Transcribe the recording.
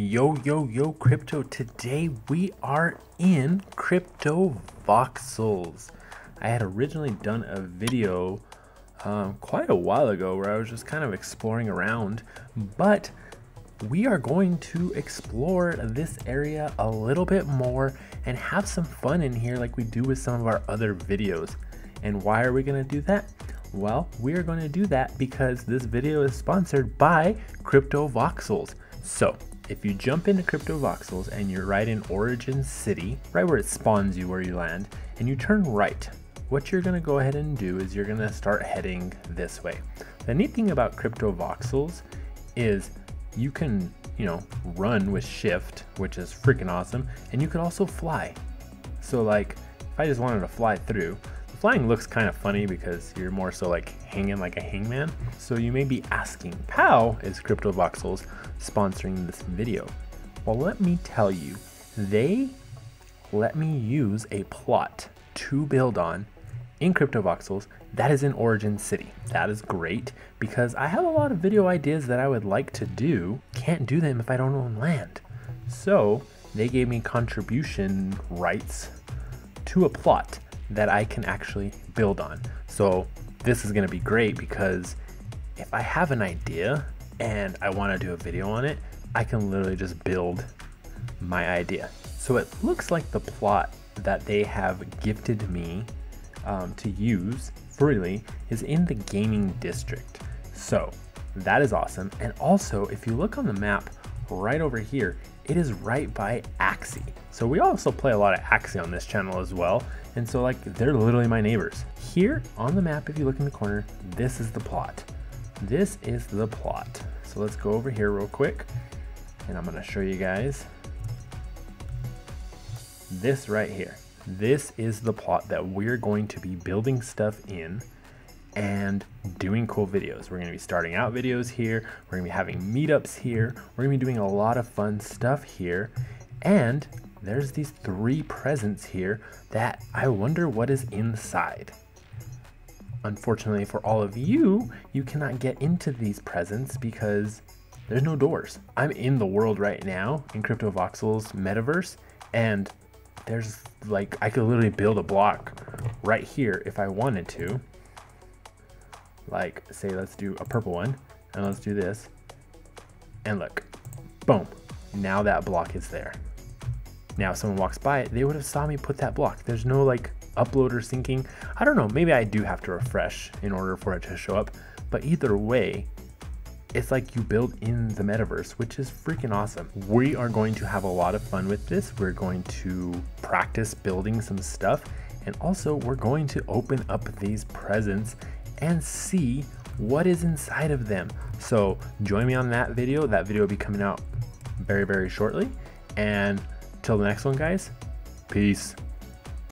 Yo, yo, yo, crypto. Today we are in Crypto Voxels. I had originally done a video um, quite a while ago where I was just kind of exploring around, but we are going to explore this area a little bit more and have some fun in here like we do with some of our other videos. And why are we going to do that? Well, we are going to do that because this video is sponsored by Crypto Voxels. So, if you jump into Crypto Voxels and you're right in Origin City, right where it spawns you where you land, and you turn right, what you're gonna go ahead and do is you're gonna start heading this way. The neat thing about Crypto Voxels is you can, you know, run with shift, which is freaking awesome, and you can also fly. So like, if I just wanted to fly through, Flying looks kind of funny because you're more so like hanging like a hangman. So you may be asking, how is CryptoVoxels sponsoring this video? Well, let me tell you, they let me use a plot to build on in CryptoVoxels that is in Origin City. That is great because I have a lot of video ideas that I would like to do. Can't do them if I don't own land. So they gave me contribution rights to a plot that I can actually build on. So this is gonna be great because if I have an idea and I wanna do a video on it, I can literally just build my idea. So it looks like the plot that they have gifted me um, to use freely is in the gaming district. So that is awesome. And also, if you look on the map right over here, it is right by Axie. So we also play a lot of Axie on this channel as well. And so like they're literally my neighbors. Here on the map, if you look in the corner, this is the plot. This is the plot. So let's go over here real quick and I'm gonna show you guys this right here. This is the plot that we're going to be building stuff in and doing cool videos. We're gonna be starting out videos here. We're gonna be having meetups here. We're gonna be doing a lot of fun stuff here. And there's these three presents here that I wonder what is inside. Unfortunately for all of you, you cannot get into these presents because there's no doors. I'm in the world right now in Crypto Voxels metaverse and there's like, I could literally build a block right here if I wanted to. Like say, let's do a purple one and let's do this. And look, boom, now that block is there. Now, if someone walks by it, they would have saw me put that block. There's no like upload or syncing. I don't know, maybe I do have to refresh in order for it to show up. But either way, it's like you build in the metaverse, which is freaking awesome. We are going to have a lot of fun with this. We're going to practice building some stuff. And also we're going to open up these presents and see what is inside of them. So join me on that video. That video will be coming out very, very shortly. And Till the next one, guys, peace.